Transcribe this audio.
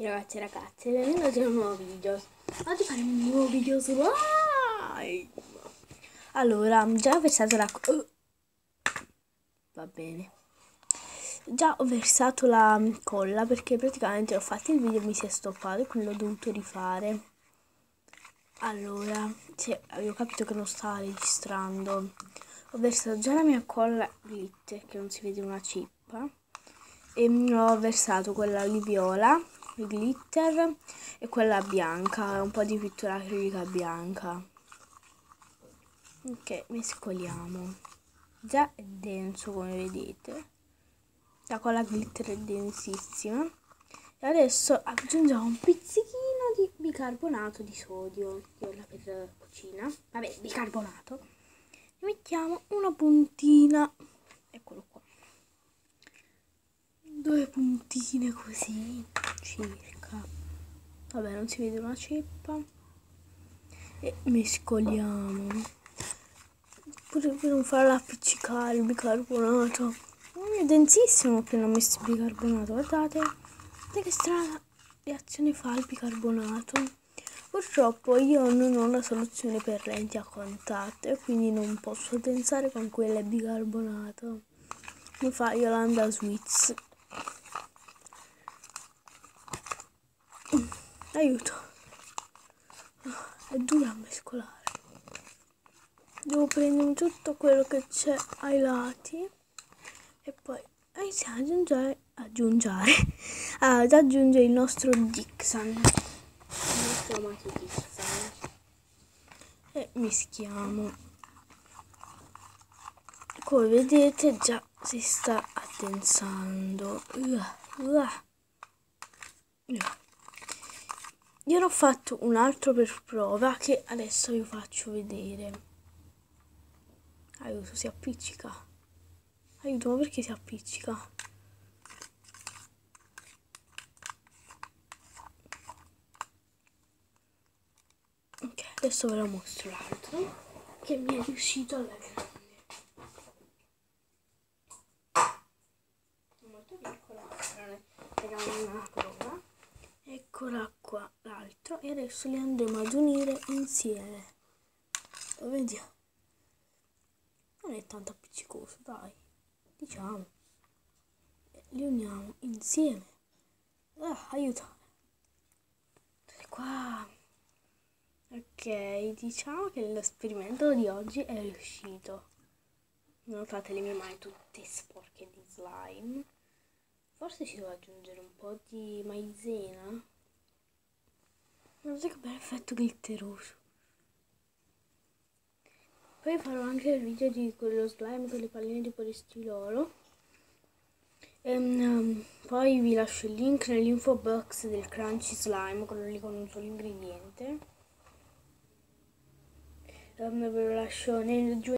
tutti ragazzi e ragazze, benvenuti in un nuovo video. Oggi faremo un nuovo video su slime. Allora, già ho versato la... Uh, va bene. Già ho versato la colla perché praticamente ho fatto il video e mi si è stoppato e quindi l'ho dovuto rifare. Allora, sì, avevo capito che non stava registrando. Ho versato già la mia colla glitter che non si vede una cippa e ho versato quella di viola glitter e quella bianca, un po' di pittura acrilica bianca. Ok, mescoliamo. Già è denso come vedete. La colla glitter è densissima. E adesso aggiungiamo un pizzichino di bicarbonato di sodio, quella per cucina. Vabbè, bicarbonato. E mettiamo una puntina. Eccolo qua. Due puntine così circa vabbè non si vede una ceppa e mescoliamo. Pure per non farla appiccicare il bicarbonato. È densissimo appena messo il bicarbonato. Guardate guardate che strana reazione fa il bicarbonato. Purtroppo io non ho la soluzione per lenti a contatto quindi non posso tensare con quella bicarbonato. Mi fa Yolanda Swiss Aiuto. È dura mescolare. Devo prendere tutto quello che c'è ai lati e poi iniziamo ad aggiungere, aggiungere ad aggiungere il nostro Dixon. Il nostro amato Dixon. E mischiamo. Come vedete già si sta addensando. Uh, uh. Uh. Io ne ho fatto un altro per prova che adesso vi faccio vedere. Aiuto, si appiccica. Aiuto, ma perché si appiccica? Ok, adesso ve lo mostro l'altro che mi è riuscito alla grande. Molto piccola, però ne una prova. Eccola qua l'altro e adesso li andremo ad unire insieme. Lo vediamo. Non è tanto appiccicoso, dai. Diciamo. Li uniamo insieme. Ah, aiuto. Qua. Ok, diciamo che l'esperimento di oggi è riuscito. Notate le mie mani tutte sporche di slime. Forse ci devo aggiungere un po' di maizena. Non so che bel effetto glitteroso. Poi farò anche il video di quello slime con le palline di polistirolo. E, um, poi vi lascio il link nell'info box del crunchy slime, quello lì con un solo ingrediente. Um, ve lo lascio nel, giù